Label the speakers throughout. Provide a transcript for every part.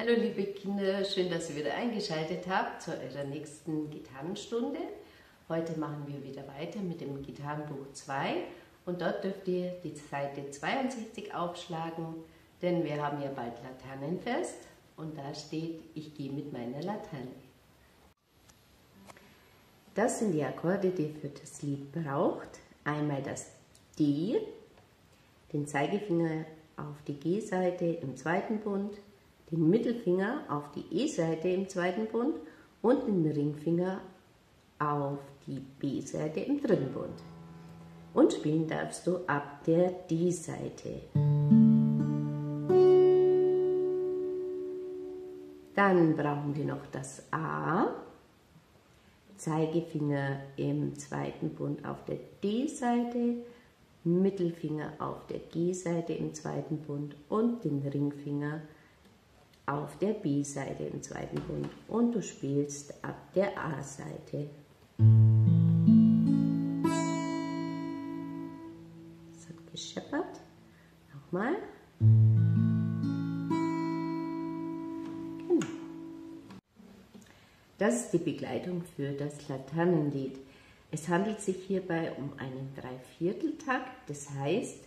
Speaker 1: Hallo liebe Kinder, schön, dass ihr wieder eingeschaltet habt zu eurer nächsten Gitarrenstunde. Heute machen wir wieder weiter mit dem Gitarrenbuch 2 und dort dürft ihr die Seite 62 aufschlagen, denn wir haben ja bald Laternenfest und da steht, ich gehe mit meiner Laterne. Das sind die Akkorde, die ihr für das Lied braucht. Einmal das D, den Zeigefinger auf die G-Seite im zweiten Bund, den Mittelfinger auf die E-Seite im zweiten Bund und den Ringfinger auf die B-Seite im dritten Bund. Und spielen darfst du ab der D-Seite. Dann brauchen wir noch das A, Zeigefinger im zweiten Bund auf der D-Seite, Mittelfinger auf der G-Seite im zweiten Bund und den Ringfinger auf der B-Seite im zweiten Bund und du spielst ab der A-Seite. Es hat gescheppert. Nochmal. Genau. Das ist die Begleitung für das Laternenlied. Es handelt sich hierbei um einen Dreivierteltakt, das heißt,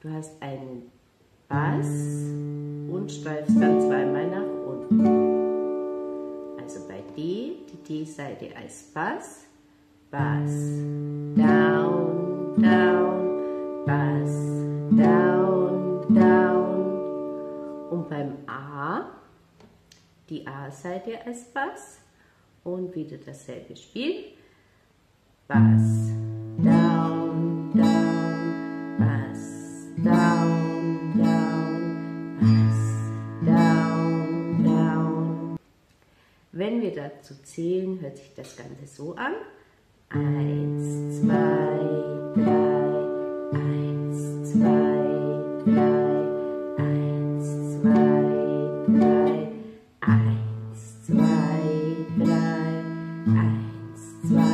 Speaker 1: du hast einen Bass und streifst dann zweimal nach unten. Also bei D, die D-Seite als Bass, Bass, down, down, Bass, down, down. Und beim A, die A-Seite als Bass und wieder dasselbe Spiel. Bass, dazu zählen, hört sich das Ganze so an. Eins, zwei, drei, eins, zwei, drei, eins, zwei, drei, eins, zwei, drei, eins, zwei,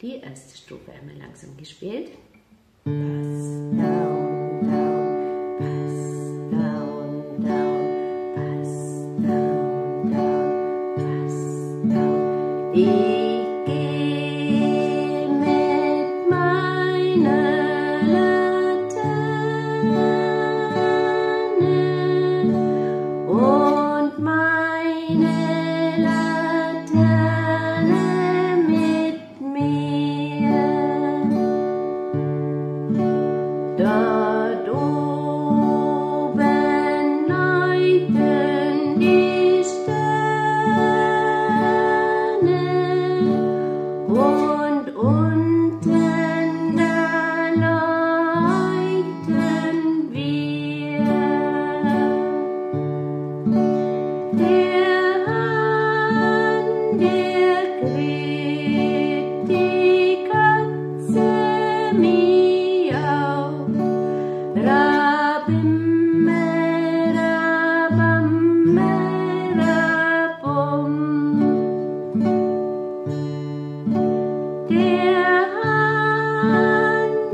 Speaker 1: Die erste Strophe einmal langsam gespielt.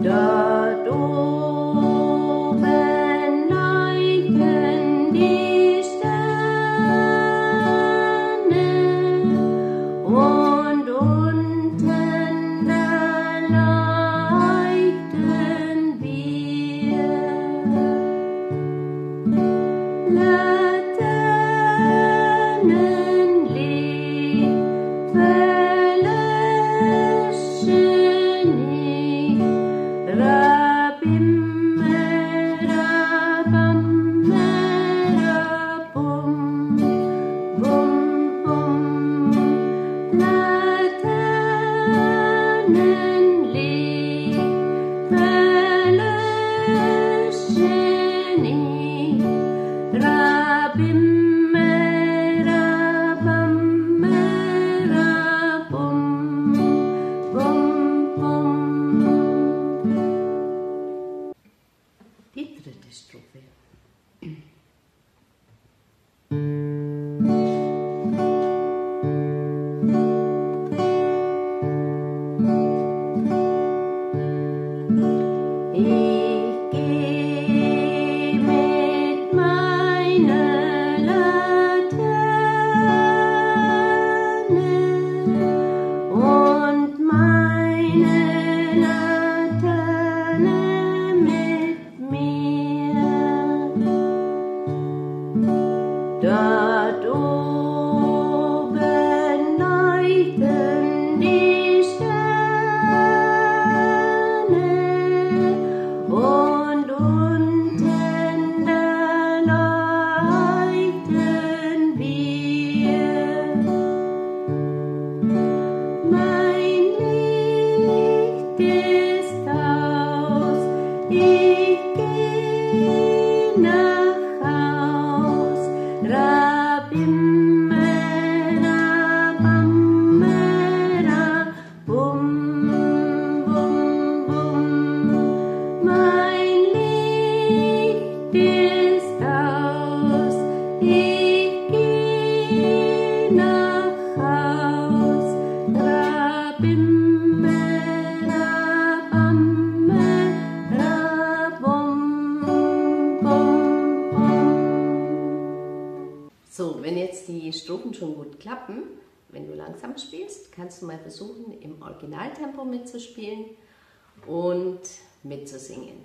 Speaker 1: mit klappen, wenn du langsam spielst, kannst du mal versuchen, im Originaltempo mitzuspielen und mitzusingen.